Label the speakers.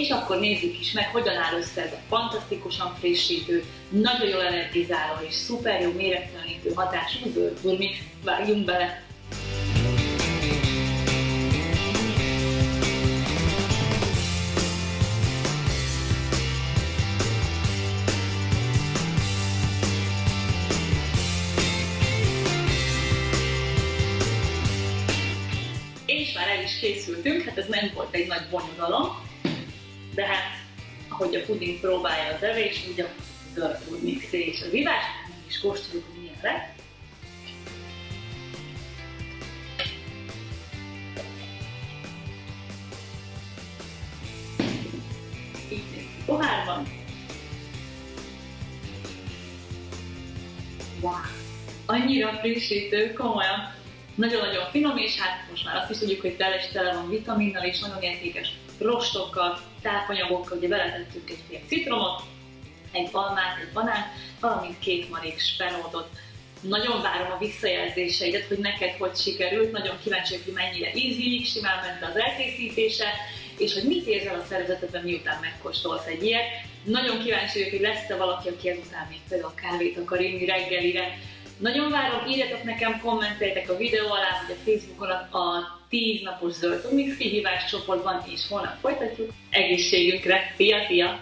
Speaker 1: és akkor nézzük is meg, hogyan áll össze ez a fantasztikusan frissítő, nagyon jól energizáló és szuper jó mérettelenítő hatású zöld mix. Vágjunk bele! És már el is készültünk, hát ez nem volt egy nagy bonyodalom, de hát ahogy a puding próbálja az evés, úgy a zöld mixé és az ivás, és kóstoljuk, milyen lett. Így pohárban. Wow! Annyira frissítő, komolyan. Nagyon-nagyon finom, és hát most már azt is tudjuk, hogy tele és tele van vitaminnal, és nagyon értékes rostokkal, tápanyagokkal, ugye beletettünk egy fél citromot, egy almát, egy banán, valamint két marék spenótot. Nagyon várom a visszajelzéseidet, hogy neked hogy sikerült, nagyon kíváncsi hogy mennyire ízlik, simán ment az elkészítése, és hogy mit érzel a szervezetedben, miután megkóstolsz egy ilyet. Nagyon kíváncsi vagyok, hogy lesz-e valaki, aki ezután még például a kávét akar inni reggelire. Nagyon várom, írjatok nekem, kommenteljetek a videó alá, vagy a Facebookon a, a 10 napos zöld mix kihívás csoportban, és holnap folytatjuk. Egészségünkre! Szia, szia!